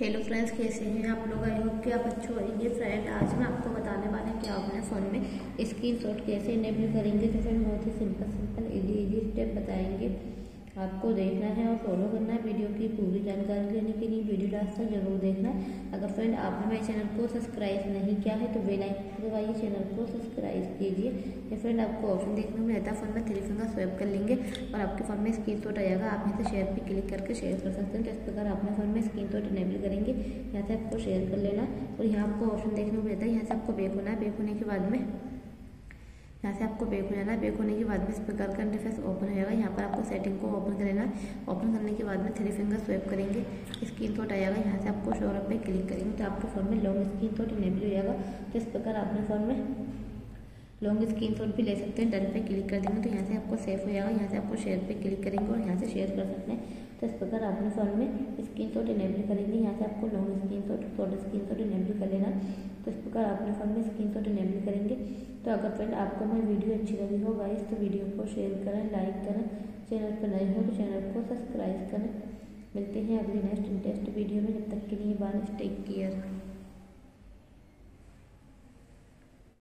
Hello friends, कैसे हैं आप लोग? आई होप कि आप अच्छे होंगे। फ्रेंड, आज मैं आपको बताने वाला हूँ कि आप अपने फ़ोन में। स्क्रीन शॉट कैसे इनेबल करेंगे तो फिर बहुत ही simple simple easy easy step बताएँगे। आपको देखना है और फॉलो करना है वीडियो की पूरी जानकारी लेने के लिए। वीडियो लास्ट तक ज़रूर देखना। अगर फ्रेंड आपने मेरे चैनल को सब्सक्राइब नहीं किया है तो बेल आइकन दबाइए चैनल को सब्सक्राइब कीजिए। या फ्रेंड आपको ऑप्शन देखने में रहता है। फ़ोन में थ्री फिंगर स्वैप कर लेंगे और आपके फ़ोन में स्क्रीन शॉट आएगा आप यहाँ से शेयर पर क्लिक करके शेयर कर सकते हैं। तो इस प्रकार अपने फ़ोन में स्क्रीन शॉट इनेबल करेंगे, यहाँ से आपको शेयर कर लेना। और यहाँ आपको ऑप्शन देखने को मिलता है। यहाँ से आपको बेक होना है बेक होने के बाद में यहाँ से आपको बेक हो जाना है। बेक होने के बाद में इस प्रकार का इंटरफेस ओपन हो जाएगा। यहाँ पर आपको सेटिंग को ओपन कर लेना ओपन करने के बाद में थ्री फिंगर स्वेप करेंगे। स्क्रीन थोट आएगा यहाँ से आपको शोर पे क्लिक करेंगे तो आपके फ़ोन में लॉन्ग स्क्रीन थोट इनेबल हो जाएगा। तो इस प्रकार अपने फ़ोन में लॉन्ग स्क्रीन शॉट भी ले सकते हैं। डन पे क्लिक कर देंगे तो यहाँ से आपको सेफ़ हो जाएगा। यहाँ से आपको शेयर पे क्लिक करेंगे और यहाँ से शेयर कर सकते हैं। तो इस प्रकार अपने फ़ोन में स्क्रीन शॉट इनेबल करेंगे। यहाँ से आपको long screenshot short screenshot enable कर लेना। तो इस प्रकार अपने फ़ोन में स्क्रीन शॉट इनेबल करेंगे। तो अगर फ्रेंड आपको मेरी वीडियो अच्छी लगी हो गाइस तो वीडियो को शेयर करें, लाइक करें, चैनल पर नए हो तो चैनल को सब्सक्राइब करें। मिलते हैं अगली नेक्स्ट इंटरेस्ट वीडियो में, जब तक के लिए बाय टेक केयर